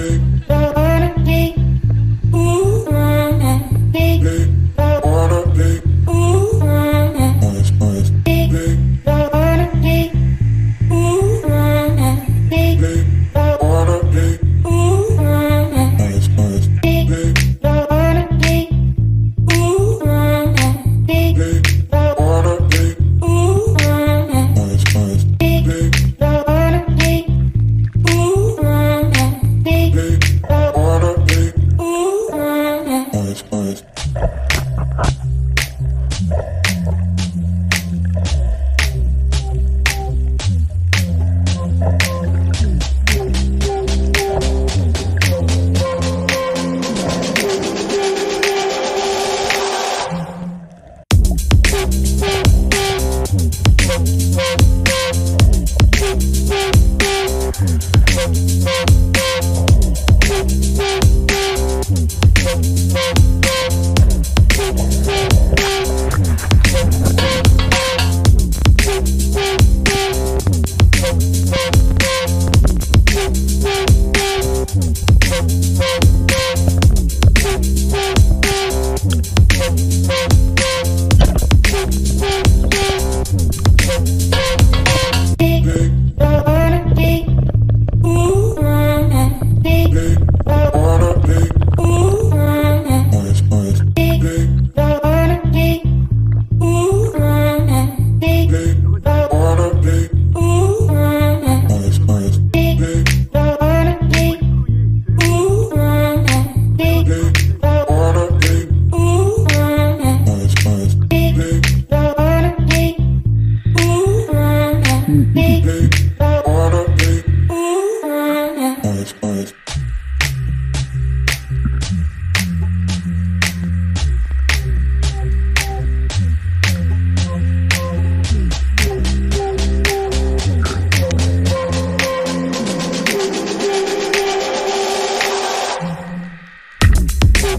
Ooh,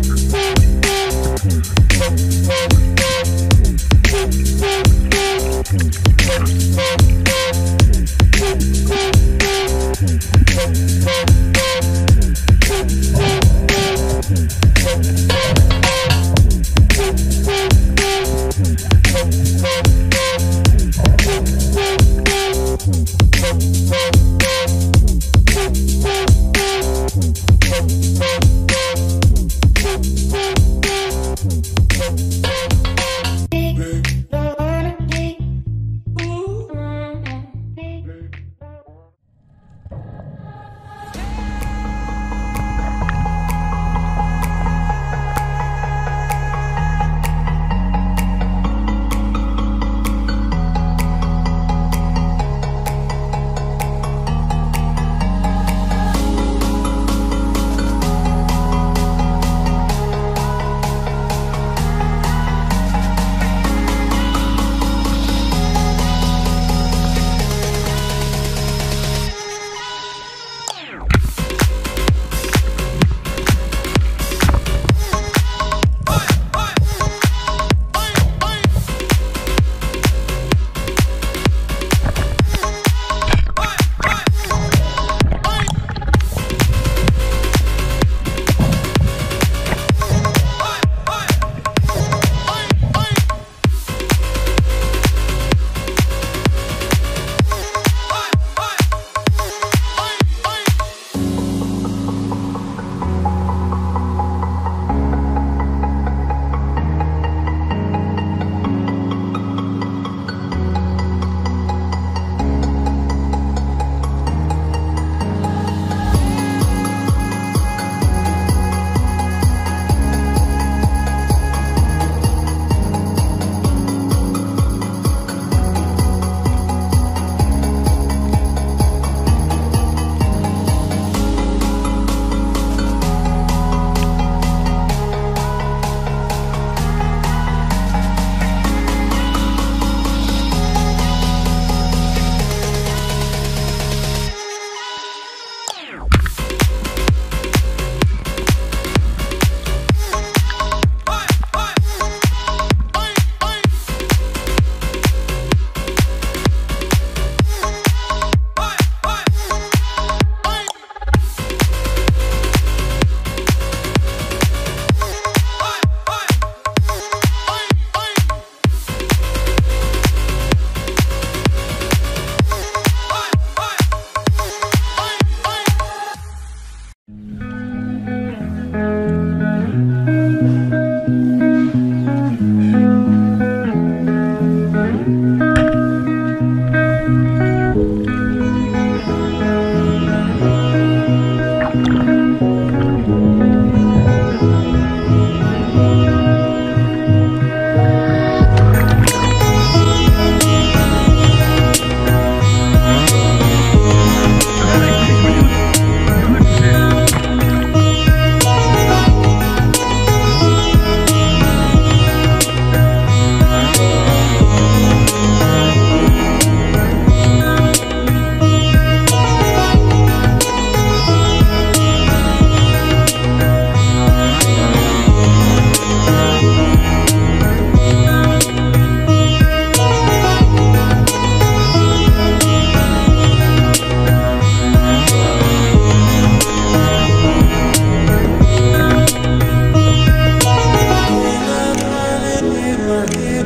Thank you.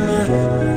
me.